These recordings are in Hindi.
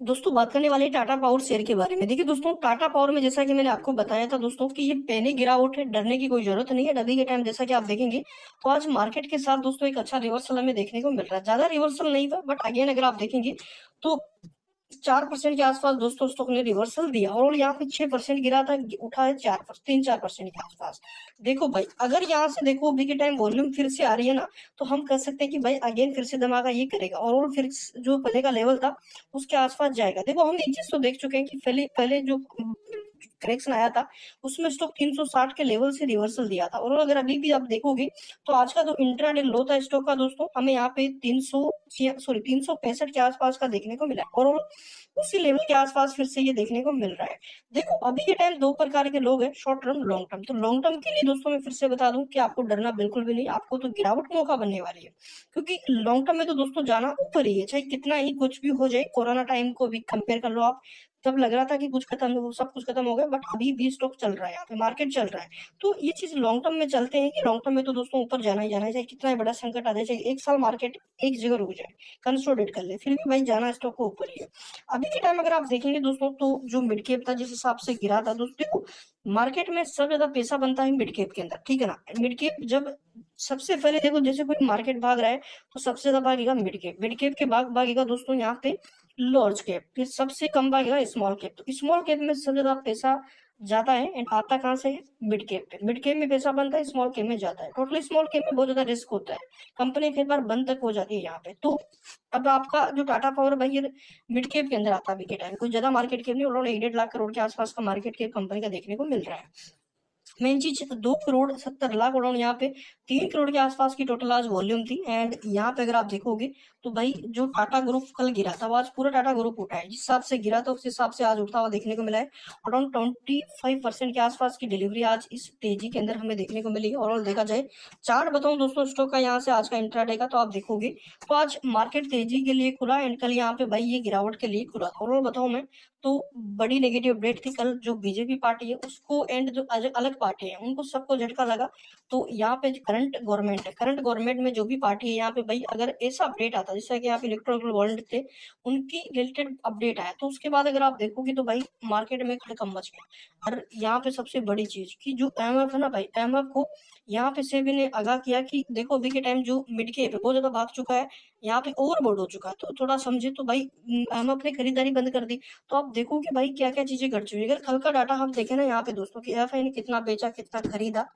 दोस्तों, बात करने वाले टाटा पावर शेयर के बारे में। देखिए दोस्तों, टाटा पावर में जैसा कि मैंने आपको बताया था दोस्तों कि ये पहले गिरावट है, डरने की कोई ज़रूरत नहीं है। अभी के टाइम जैसा कि आप देखेंगे तो आज मार्केट के साथ दोस्तों एक अच्छा रिवर्सल हमें देखने को मिल रहा है। ज़्यादा रिवर्सल नहीं था, बट अगेन अगर आप देखेंगे तो चार परसेंट के आसपास दोस्तों स्टॉक ने रिवर्सल दिया और यहाँ पे छह परसेंट गिरा था, उठा है चार, तीन, चार परसेंट के आसपास। देखो भाई, अगर यहाँ से देखो अभी के टाइम वॉल्यूम फिर से आ रही है ना तो हम कह सकते हैं कि भाई अगेन फिर से धमाका ये करेगा और फिर जो पहले का लेवल था, उसके आसपास जाएगा। देखो हम एक चीज़ तो देख चुके हैं कि पहले पहले जो करेक्शन आया था, उसमें स्टॉक 360 के लेवल से रिवर्सल दिया था। और अगर अभी भी आप देखोगे तो आज का जो तो इंट्राडे लो था स्टॉक का दोस्तों, हमें यहाँ पे 300 सॉरी तीन के आसपास का देखने को मिला और उसी लेवल के आसपास फिर से ये देखने को मिल रहा है। देखो, अभी के टाइम दो प्रकार के लोग हैं शॉर्ट टर्म लॉन्ग टर्म तो लॉन्ग टर्म के लिए दोस्तों, मैं फिर से बता दूँ कि आपको डरना बिल्कुल भी नहीं, आपको तो गिरावट मौका बनने वाली है। क्योंकि लॉन्ग टर्म में तो दोस्तों जाना ऊपर ही है, चाहे कितना ही कुछ भी हो जाए, कोरोना टाइम को भी कंपेयर कर लो आप, तब लग रहा था कि कुछ खत्म सब कुछ खत्म हो गया बट अभी भी स्टॉक चल रहा है, यहाँ मार्केट चल रहा है। तो ये चीज़ लॉन्ग टर्म में चलते हैं कि लॉन्ग टर्म में तो दोस्तों ऊपर जाना ही जाना है, चाहे कितना बड़ा संकट आ जाए, चाहे एक साल मार्केट एक जगह रुक जाए कंसोलिडेट कर ले, फिर भी भाई जाना स्टॉक को ऊपर ही है। अभी के टाइम अगर आप देखेंगे दोस्तों तो जो मिड केप था जिस हिसाब से गिरा था दोस्तों मार्केट में सबसे ज़्यादा पैसा बनता है मिड केप के अंदर, ठीक है ना? मिड केप जब सबसे पहले देखो, जैसे कोई मार्केट भाग रहा है तो सबसे ज़्यादा भागेगा मिड केप मिड केप के भाग भागेगा दोस्तों यहाँ पे लार्ज कैप फिर सबसे कम भागेगा स्मॉल कैप तो स्मॉल कैप में सबसे ज़्यादा पैसा जाता है एंड आता कहाँ से मिड कैप पे। मिड कैप में पैसा बनता है स्मॉल कैप में जाता है। टोटली स्मॉल कैप में बहुत ज़्यादा रिस्क होता है। कंपनी कई बार बंद तक हो जाती है यहाँ पे। तो अब आपका जो टाटा पावर भाई मिड कैप के अंदर आता है अभी के टाइम ज़्यादा मार्केट कैप नहीं और एक डेढ़ लाख करोड़ के आसपास का मार्केट कैप कंपनी का देखने को मिल रहा है। मेन चीज़ दो करोड़ सत्तर लाख करोड़ यहाँ पे, तीन करोड़ के आसपास की टोटल आज वॉल्यूम थी एंड यहाँ पे अगर आप देखोगे तो भाई जो टाटा ग्रुप कल गिरा था, वो आज पूरा टाटा ग्रुप उठा है। जिस हिसाब से गिरा था, उस हिसाब से आज उठता हुआ देखने को मिला है। अराउंड ट्वेंटी फाइव परसेंट के आसपास की डिलीवरी आज इस तेज़ी के अंदर हमें देखने को मिली और देखा जाए चार्ट बताऊँ दोस्तों स्टॉक का यहाँ से आज का इंट्राडे का तो आप देखोगे तो आज मार्केट तेज़ी के लिए खुला एंड कल यहाँ पे भाई ये गिरावट के लिए खुला और बताऊँ मैं तो बड़ी नेगेटिव अपडेट थी कल जो बीजेपी पार्टी है, उसको एंड जो अलग पार्टी है, उनको सबको झटका लगा। तो यहाँ पे करंट गवर्नमेंट है करंट गवर्नमेंट में जो भी पार्टी है यहाँ पे भाई अगर ऐसा अपडेट आता, जैसा कि यहाँ पे इलेक्ट्रोनिकल वर्ल्ड थे, उनकी रिलेटेड अपडेट आया तो उसके बाद अगर आप देखोगे तो भाई मार्केट में खड़कम मच गया और यहाँ पे सबसे बड़ी चीज़ की जो एम है ना भाई एम को यहाँ पे सेबी ने आगाह किया कि देखो अभी के टाइम जो मिड के बहुत ज़्यादा भाग चुका है, यहाँ पे ओवरबोर्ड हो चुका है। तो थोड़ा समझे तो भाई, हम अपने खरीदारी बंद कर दी। तो आप देखो कि भाई क्या क्या चीज़ें घट चुकी है। अगर कल का डाटा हम देखें ना यहाँ पे दोस्तों की एफ़ ने कितना बेचा, कितना खरीदा।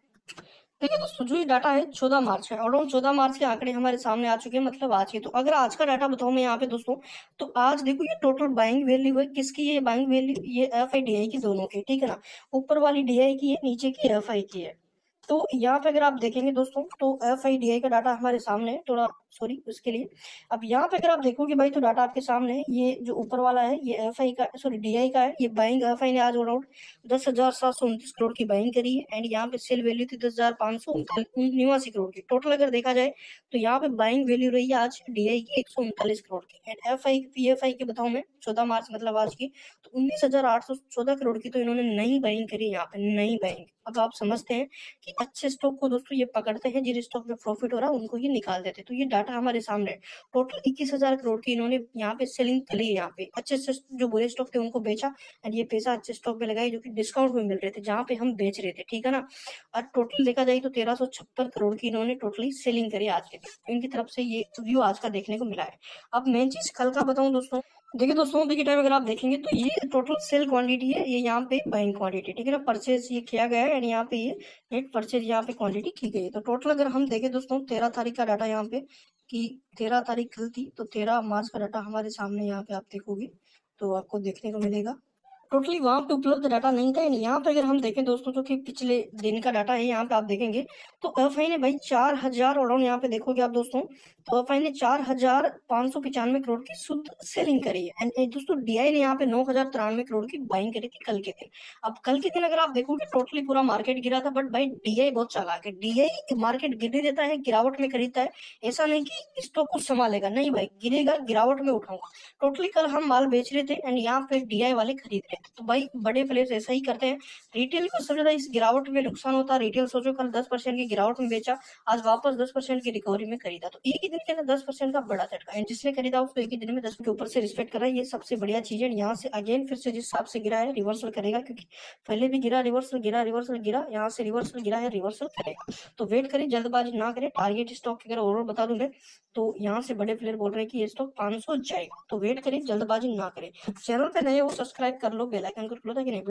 देखिए दोस्तों जो ये डाटा है चौदह मार्च का। और चौदह मार्च के आंकड़े हमारे सामने आ चुके हैं मतलब आज के। तो अगर आज का डाटा बताऊँ मैं यहाँ पे दोस्तों तो आज देखो ये टोटल बाइंग वैल्यू है। किसकी ये बाइंग वैल्यू ये एफ़ आई डी आई की दोनों की, ठीक है ना? ऊपर वाली डी आई की है, नीचे की एफ़ आई की है। तो यहाँ पे अगर आप देखेंगे दोस्तों तो एफ़ आई डी आई का डाटा हमारे सामने थोड़ा सॉरी उसके लिए। अब यहाँ पे अगर आप देखोगे भाई तो डाटा आपके सामने है। ये जो ऊपर वाला है, ये एफआई का सॉरी डीआई का है। ये बाइंग एफआई ने आज अराउंड दस हज़ार सात सौ उनतीस करोड़ की बाइंग करी है। एंड यहाँ पे सेल वैल्यू थी दस हज़ार पाँच सौ उन्यासी करोड़ की। टोटल अगर देखा जाए तो यहाँ पे बाइंग वैल्यू रही है आज डी आई की एक सौ उनतालीस करोड़ की। And F I P F I की बताऊँ मैं, चौदह मार्च मतलब आज की तो उन्नीस हज़ार आठ सौ चौदह करोड़ की तो इन्होंने नई बाइंग करी यहाँ पे, नई बाइंग अब आप समझते हैं कि अच्छे स्टॉक को दोस्तों ये पकड़ते हैं जिन स्टॉक में प्रॉफिट हो रहा है, उनको ये निकाल देते तो ये डाटा हमारे सामने टोटल इक्कीस हज़ार करोड़ की इन्होंने यहाँ पे सेलिंग करी है यहाँ पे। अच्छे अच्छे जो बुरे स्टॉक थे उनको बेचा एंड ये पैसा अच्छे स्टॉक पे लगाए जो कि डिस्काउंट में मिल रहे थे, जहाँ पे हम बेच रहे थे, ठीक है ना? और टोटल देखा जाए तो तेरह करोड़ की इन्होंने टोटली सेलिंग करी आज के इनकी तरफ़ से ये व्यू आज का देखने को मिला है। अब मेन चीज़ कल का बताऊँ दोस्तों, देखिए दोस्तों, अभी के टाइम अगर आप देखेंगे तो ये टोटल सेल क्वांटिटी है, ये यहाँ पे बाइंग क्वांटिटी ठीक है ना? परचेज ये किया गया है एंड यहाँ पे ये नेट परचेज यहाँ पे क्वांटिटी की गई है। तो टोटल अगर हम देखें दोस्तों, तेरह तारीख का डाटा यहाँ पे कि तेरह तारीख कल थी तो तेरह मार्च का डाटा हमारे सामने यहाँ पे आप देखोगे तो आपको देखने को मिलेगा। टोटली वहाँ पे उपलब्ध डाटा नहीं था यहाँ पे अगर हम देखें दोस्तों, जो कि पिछले दिन का डाटा है, यहाँ पे आप देखेंगे तो एफ़ आई ने भाई, चार हज़ार ऑर्डर यहाँ पे देखोगे आप दोस्तों एफ़ ने चार हज़ार पाँच सौ पिचानवे करोड़ की शुद्ध सेलिंग करी है। एंड दोस्तों डीआई ने यहाँ पे नौ हज़ार तिरानवे करोड़ की बाइंग करी थी कल के दिन। अब कल के दिन अगर आप देखोगे टोटली पूरा मार्केट गिरा था बट भाई डीआई बहुत चला है। डीआई मार्केट गिरने देता है, गिरावट में खरीदता है। ऐसा नहीं की स्टॉक को संभालेगा। नहीं भाई, गिरेगा, गिरावट में उठाऊँगा। टोटली कल हम माल बेच रहे थे एंड यहाँ पे डीआई वाले खरीद रहे थे। तो भाई, बड़े प्लेयर्स ऐसा ही करते हैं। रिटेल को सबसे ज़्यादा इस गिरावट में नुकसान होता। है रिटेल सोचो, कल दस परसेंट की गिरावट में बेचा, आज वापस दस परसेंट की रिकवरी में खरीदा। तो एक ही दिन से दस परसेंट का बड़ा झटका एंड जिसने खरीदा उसको एक ही दिन में दस के ऊपर से रिस्पेक्ट करा ये सबसे बढ़िया चीज़ है। यहाँ से अगेन फिर से जिस हिसाब से गिरा है रिवर्सल करेगा क्योंकि पहले भी गिरा रिवर्सल गिरा रिवर्सल गिरा, यहाँ से रिवर्सल गिरा है रिवर्सल करेगा। तो वेट करें, जल्दबाजी ना करें। टारगेट स्टॉक अगर ओवरऑल बता दूँ मैं तो यहाँ से बड़े प्लेयर बोल रहे हैं कि ये स्टॉक 500 जाएगा। तो वेट करें, जल्दबाजी ना करें। चैनल पे नए हो सब्सक्राइब कर लो बेल आइकन को खोलो ताकि